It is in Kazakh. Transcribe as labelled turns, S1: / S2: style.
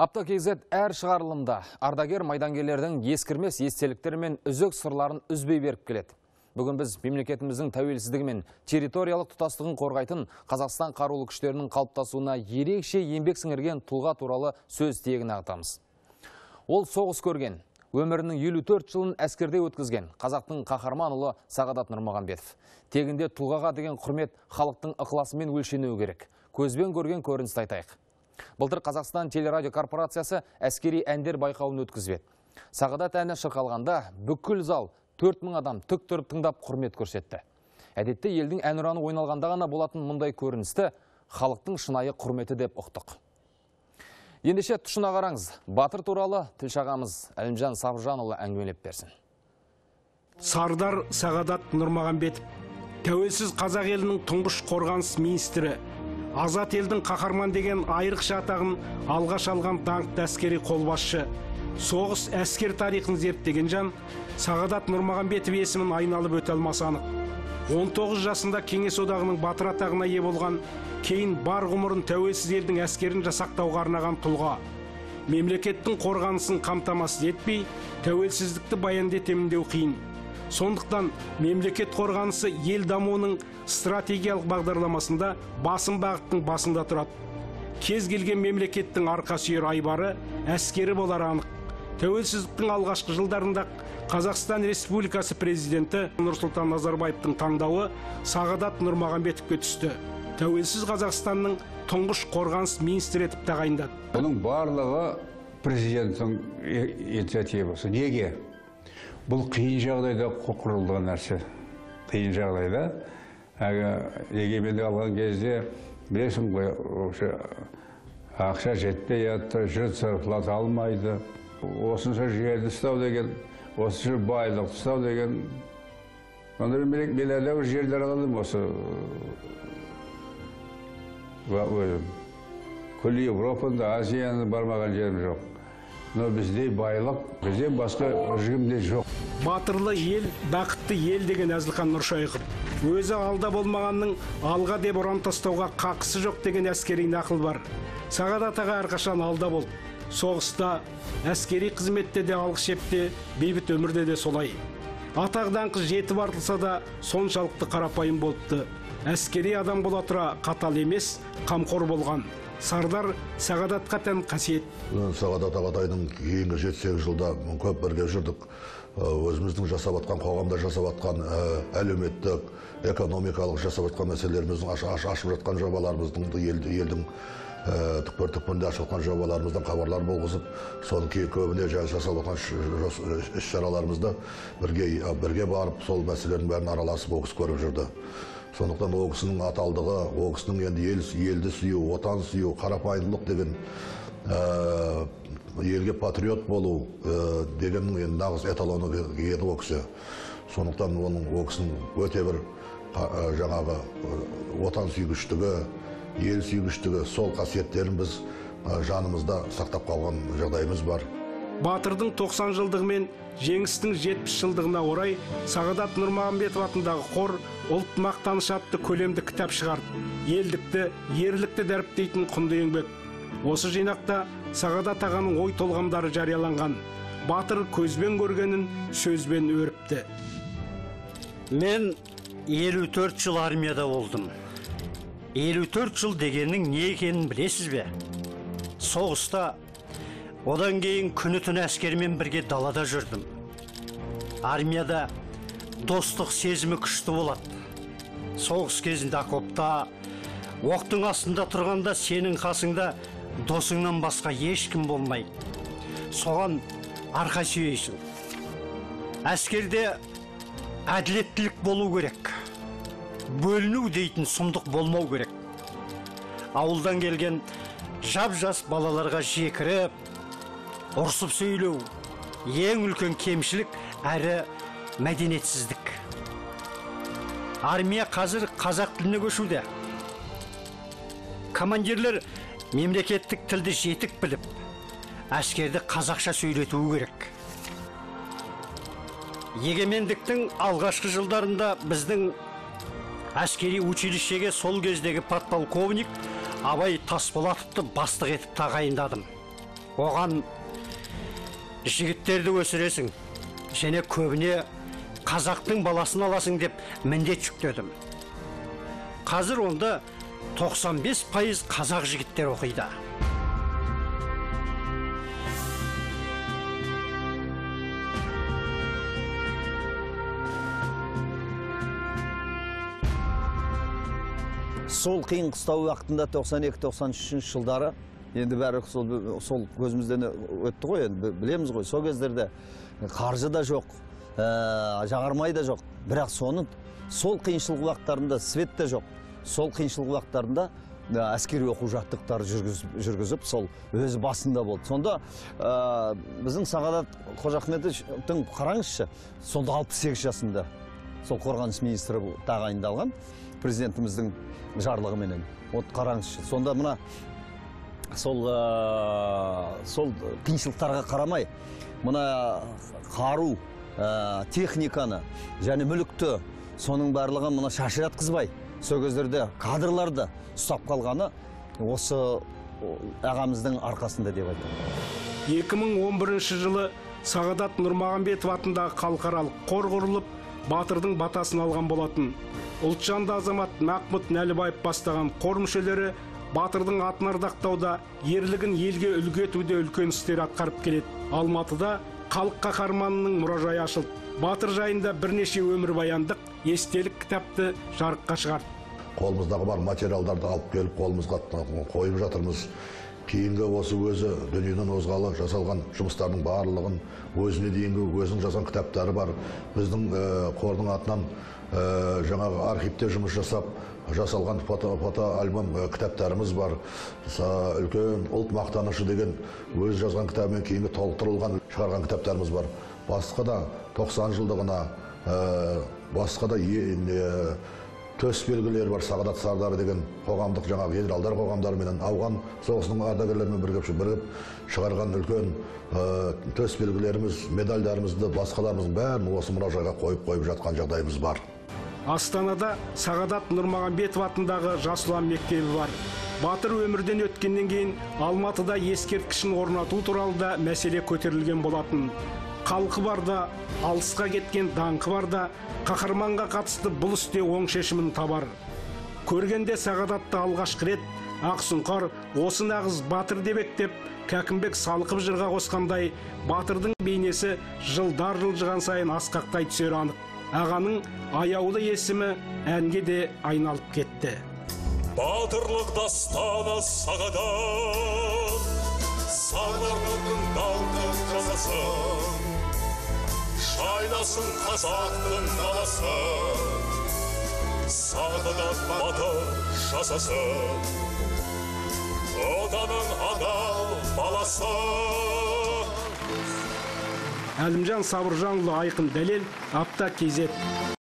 S1: Апта кезет әр шығарылымда ардагер майдангерлердің ескірмес естеліктері мен үзік сырларын үзбей беріп келеді. Бүгін біз мемлекетіміздің тәуелсіздігі мен территориялық тұтастығын қорғайтын Қазақстан қарулы күштерінің қалыптасуына ерекше еңбек сіңірген тұлға туралы сөз тиегін ағытамыз. Ол соғыс көрген, өмірінің 54 жылын әскерде өткізген қазақтың қаһарман ұлы Сағадат Нұрмағанбетов. Тегінде тұлғаға деген құрмет халықтың ықыласымен өлшенуі керек. Көзбен көрген көріністі айтайық. Былтыр Қазақстан телерадио корпорациясы әскери әндер байқауын өткізбеді. Сағадат әні шырқалғанда бүкіл зал 4000 адам түк тұрып тыңдап құрмет көрсетті. Әдетте елдің әнұраны ойналғанда ғана болатын мұндай көріністі халықтың шынайы құрметі деп ұқтық. Ендеше тұшына қараңыз, батыр туралы тілші ағамыз Әлімжан Сабыржанұлы әңгімелеп берсін.
S2: Сардар Сағадат Нұрмағанбетов тәуелсіз қазақ елінің тұңғыш қорғаныс министрі азат елдің қаһарман деген айрықша атағын алғаш алған даңқты әскери қолбасшы. Соғыс әскер тарихын зерттеген жан сағадат нұрмағанбетов есімін айналып өте алмасы анық. 19 жасында кеңес одағының батыр атағына ие болған кейін бар ғұмырын тәуелсіз елдің әскерін жасақтауға арнаған тұлға. Мемлекеттің қорғанысын қамтамасыз етпей тәуелсіздікті баянды етемін деу қиын. Сондықтан мемлекет қорғанысы ел дамуының стратегиялық бағдарламасында басым бағыттың басында тұрады. Кез келген мемлекеттің арқа сүйер айбары әскері болары анық. Тәуелсіздіктің алғашқы жылдарында қазақстан республикасы президенті нұрсұлтан назарбаевтың таңдауы сағадат нұрмағанбетовке түсті. Тәуелсіз қазақстанның тұңғыш қорғаныс министрі етіп тағайындады.
S3: Бұның барлығы президенттің инициативасы. Неге? Бұл қиын жағдайда құрылған нәрсе. Қиын жағдайда. Әлгі егемендік алған кезде білесің ғой осы ақша жетпей жатты жүр циркулята алмайды. Осынша жерді ұстау деген осынша байлық ұстау деген. Онда мен мен әлі жерлер алдым осы. Өзім. Күллі европаны азияны бармаған жерім жоқ. Но бізде байлық бізден басқа жүргенде жоқ.
S2: Батырлы ел бақытты ел деген әзілхан нұршайықов. Өзі алда болмағанның алға деп ұран тастауға қақысы жоқ деген әскери нақыл бар. Сағадат аға әрқашан алда бол. Соғыста әскери қызметте де алғы шепте бейбіт өмірде де солай. Атақ даңқы жетіп артылса да соншалықты қарапайым болыпты. Әскери адам бола тұра қатал емес қамқор болған. Сардар сағадатқа тән қасиет.
S4: Сағадат ағатайдың кейінгі жеті сегіз жылда көп бірге жүрдік. Өзіміздің жасап жатқан қоғамда жасап жатқан әлеуметтік экономикалық жасап жатқан мәселелеріміздің ашып жатқан жобаларымыздың елдің түкпір түкпірінде ашып жатқан жобаларымыздан хабарлар болғызып соның көбіне жасап жатқан іс шараларымызды бірге бірге барып сол мәселелердің бәрін араласып ол кісі көріп жүрді. Сондықтан ол кісінің аталдығы ол кісінің енді ел, елді сүю отан сүю қарапайымдылық деген елге патриот болу дегеннің енді нағыз эталоны еді ол кісі сондықтан оның ол кісінің өте бір жаңағы отан сүйгіштігі ел сүйгіштігі сол қасиеттерін біз жанымызда сақтап қалған жағдайымыз бар
S2: батырдың 90 жылдығы мен жеңістің 70 жылдығына орай сағадат нұрмағанбетов атындағы қор ұлт мақтанышы атты көлемді кітап шығарды елдікті ерлікті дәріптейтін құнды еңбек осы жинақта сағадат ағаның ой толғамдары жарияланған. Батыр көзбен көргенін сөзбен өріпті.
S5: Мен 54 жыл армияда болдым. 54 жыл дегеннің не екенін білесіз бе? Соғыста одан кейін күні түні әскермен бірге далада жүрдім. Армияда достық сезімі күшті болады. Соғыс кезінде окопта оқтың астында тұрғанда сенің қасыңда досыңнан басқа ешкім болмайды соған арқа сүйейсің. Әскерде әділеттілік болу керек. Бөліну дейтін сұмдық болмау керек. Ауылдан келген жап жас балаларға жекіріп ұрсып сөйлеу ең үлкен кемшілік әрі мәдениетсіздік. Армия қазір қазақ тіліне көшуде. Командирлер мемлекеттік тілді жетік біліп әскерді қазақша сөйлетуі керек. Егемендіктің алғашқы жылдарында біздің әскери училищеге сол кездегі подполковник абай тасболатовты бастық етіп тағайындадым. Оған жігіттерді өсіресің және көбіне қазақтың баласын аласың деп міндет жүктедім. Қазір онда 95 пайыз қазақ жігіттер оқиды.
S6: Сол қиын қыстау уақытында 92-93 жылдары енді бәрі сол, көзімізден өтті ғой енді білеміз ғой сол кездерде қаржы да жоқ ә, жағармай да жоқ бірақ соны сол қиыншылық уақыттарында свет те жоқ. Сол қиыншылық уақыттарында ә, әскери оқу жаттықтар жүргізіп, жүргізіп сол өзі басында болды. Сонда ә, біздің сағадат қожахметовтің қараңызшы сонда 68 жасында сол қорғаныс министрі тағайындалған президентіміздің жарлығыменен. Вот қараңызшы сонда мына сол ә, сол қиыншылықтарға қарамай мына қару ә, техниканы және мүлікті соның барлығын мына шашыратқызбай сол кездерде кадрларды ұстап қалғаны осы ағамыздың арқасында деп айтамын.
S2: 2011 жылы сағадат нұрмағамбетов атындағы халықаралық қор құрылып батырдың батасын алған болатын. Ұлтжанды азамат махмұт нәлібаев бастаған қор мүшелері батырдың атын ардақтауда ерлігін елге үлгі етуде үлкен істер атқарып келеді. Алматыда халық қаһарманының мұражайы ашылды. Батыр жайында бірнеше өмірбаяндық естелік кітапты жарыққа шығарды
S4: қолымыздағы бар материалдарды алып келіп қолымызға қойып жатырмыз. Кейінгі осы өзі дүниеден озғалы жасалған жұмыстардың барлығын өзіне дейінгі өзінің жазған кітаптары бар. Біздің ә, қордың атынан ә, жаңағы архивте жұмыс жасап жасалған фото, фото альбом ә, кітаптарымыз бар. Үлкен ұлт мақтанышы деген өзі жазған кітабымен кейінгі толықтырылған шығарған кітаптарымыз бар. Басқа да 90 жылдығына басқа да төс белгілері бар сағадат сардары деген қоғамдық жаңағы генералдар қоғамдарыменен ауған соғысының ардагерлерімен бірігіп бірігіп шығарған үлкен ә, төс белгілеріміз медальдарымызды басқаларымыздың бәрін осы мұражайға қойып қойып жатқан жағдайымыз бар.
S2: Астанада сағадат нұрмағамбетов атындағы жас ұлан мектебі бар. Батыр өмірден өткеннен кейін алматыда ескерткішін орнату туралы да мәселе көтерілген болатын. Халқы барда алысқа кеткен даңқы барда қаһарманға қатысты бұл істе оң шешімін табар. Көргенде сағадатты алғашқы рет ақсұңқар осы нағыз батыр дебектеп кәкімбек салқып жырға қосқандай батырдың бейнесі жылдар жылжыған сайын асқақтай түсері анық. Ағаның аяулы есімі әнге де айналып кетті.
S7: Батырлық дастаны сағадат сардарлардың даңқын жасасын шайнасын қазақтың даласы сағадат батыр жасасын отанын адал баласы
S2: әлімжан сабыржанұлы айқын дәлел апта кезет